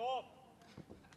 田ごめ。